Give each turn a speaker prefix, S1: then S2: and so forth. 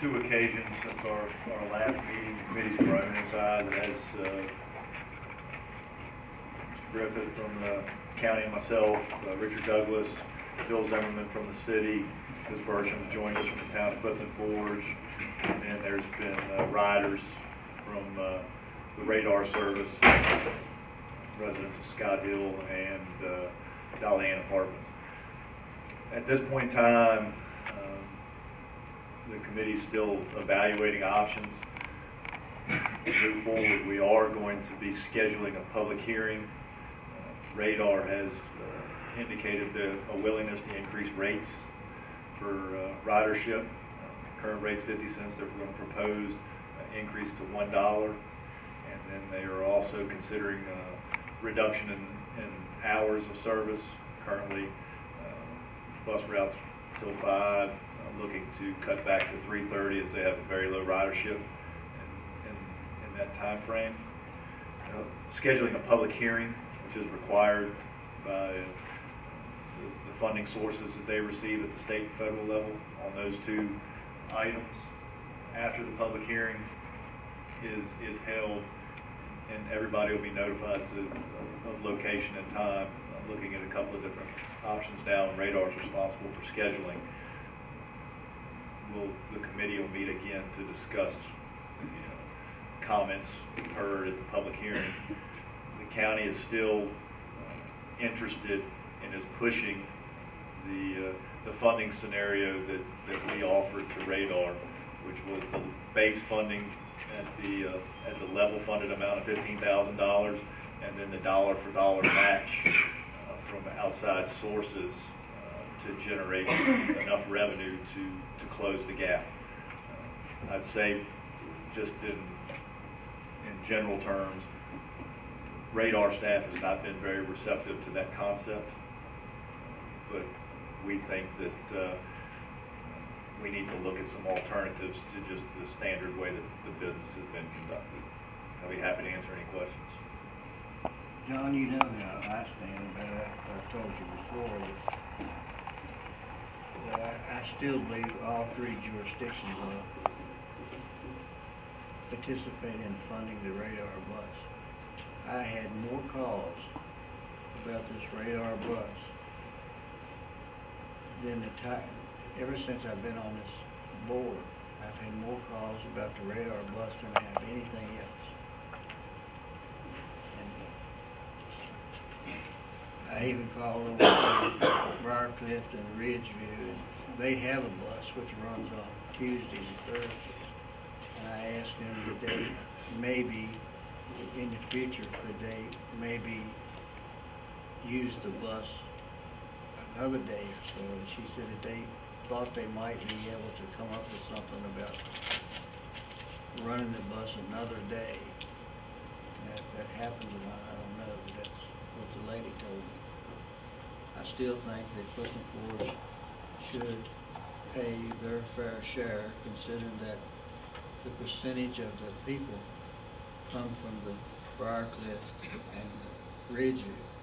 S1: two occasions since our, our last meeting, the committee's in size, it has, uh, Mr. Griffith from the county and myself, uh, Richard Douglas, Bill Zimmerman from the city, Ms. Bertram's joined us from the town of Clifton Forge, and then there's been uh, riders from uh, the radar service, residents of Scott Hill and uh, Ann Apartments. At this point in time, the committee's still evaluating options. To move forward, we are going to be scheduling a public hearing. Uh, Radar has uh, indicated the- a willingness to increase rates for uh, ridership. Uh, Current rate's 50 cents, they're going to propose an increase to $1. And then they are also considering uh, reduction in, in hours of service. Currently, uh, bus routes till five, uh, looking to cut back to three thirty as they have a very low ridership in, in, in that time frame. Uh, Scheduling a public hearing, which is required by uh, the, the funding sources that they receive at the state and federal level on those two items. After the public hearing is, is held, and everybody will be notified of, location and time, looking at a couple of different options now, and radar is responsible for scheduling. Will, the committee will meet again to discuss, you know, comments heard at the public hearing. The county is still uh, interested and is pushing the, uh, the funding scenario that, that we offered to Radar, which was the base funding at the, uh, at the level funded amount of fifteen thousand dollars, and then the dollar for dollar match from outside sources uh, to generate enough revenue to, to close the gap. Uh, I'd say, just in, in general terms, radar staff has not been very receptive to that concept, but we think that uh, we need to look at some alternatives to just the standard way that the
S2: Jon, you know how I stand about it, I've told you before, that, I, I still believe all three jurisdictions will participate in funding the radar bus. I had more calls about this radar bus than the time, ever since I've been on this board, I've had more calls about the radar bus than I have anything else. Even called over to uh, Briarcliff and Ridgeview, and they have a bus which runs on Tuesdays and Thursdays. And I asked them, did they maybe, in the future, could they maybe use the bus another day or so? And she said that they thought they might be able to come up with something about running the bus another day. And if that happens or not, I don't know, but that's what the lady told me. I still think that Clifton Forge should pay their fair share, considering that the percentage of the people come from the Briarcliff and Ridgeview.